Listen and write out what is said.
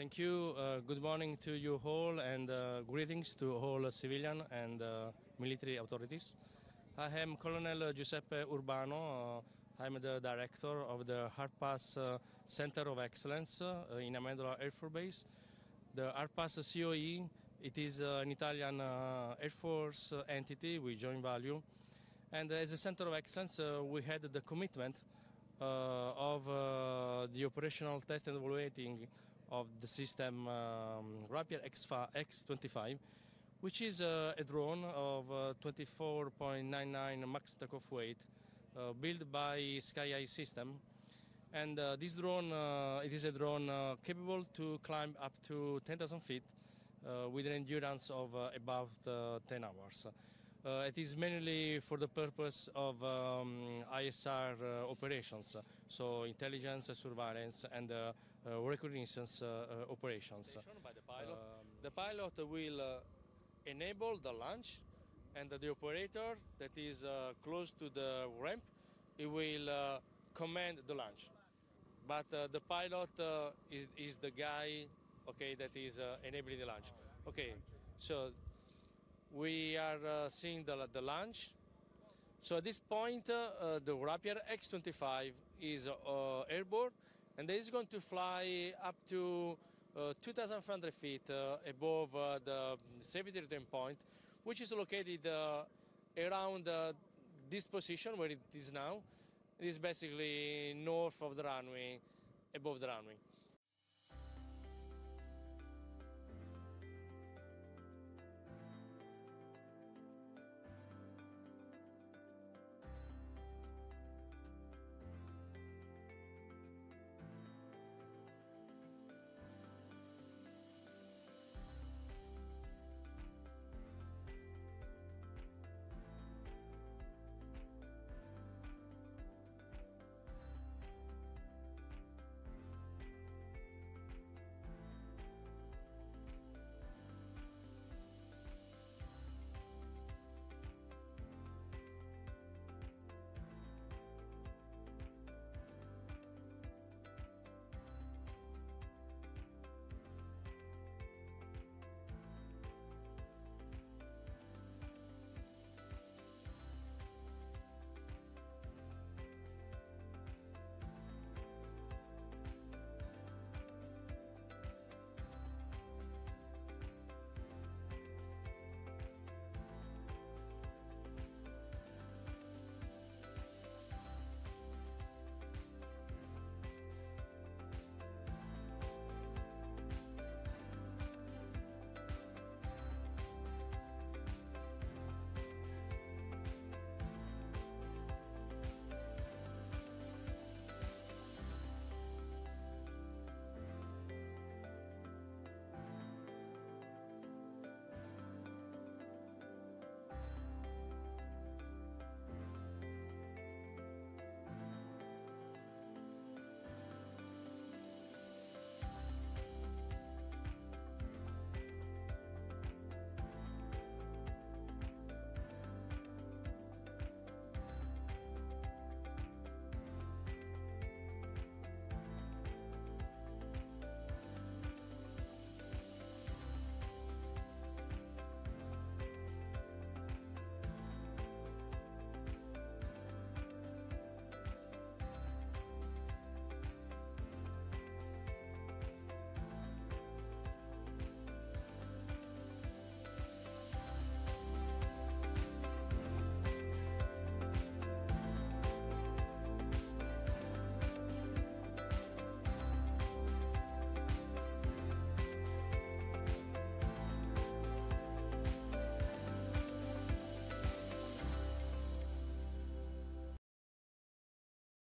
Thank you. Uh, good morning to you all and uh, greetings to all civilian and uh, military authorities. I am Colonel Giuseppe Urbano. Uh, I'm the director of the RPAS uh, Center of Excellence uh, in Amendola Air Force Base. The RPAS COE, it is an Italian Air Force entity with joint value. And as a center of excellence, we had the commitment of the operational test and evaluating of the system um, Rapier X5 X25, which is uh, a drone of uh, 24.99 max takeoff weight, uh, built by SkyEye System. And uh, this drone, uh, it is a drone uh, capable to climb up to 10,000 feet with an endurance of about uh, 10 hours. Uh, it is mainly for the purpose of um, ISR uh, operations, so intelligence, surveillance, and uh, uh, reconnaissance uh, uh, operations. The pilot. the pilot will enable the launch, and the operator that is close to the ramp, he will command the launch. But the pilot is, is the guy, okay, that is enabling the launch. Okay, so we are uh, seeing the, the launch. So at this point, uh, uh, the Rapier X25 is airborne, and it is going to fly up to uh, 2,500 feet uh, above uh, the safety return point, which is located around this position where it is now. It is basically north of the runway, above the runway.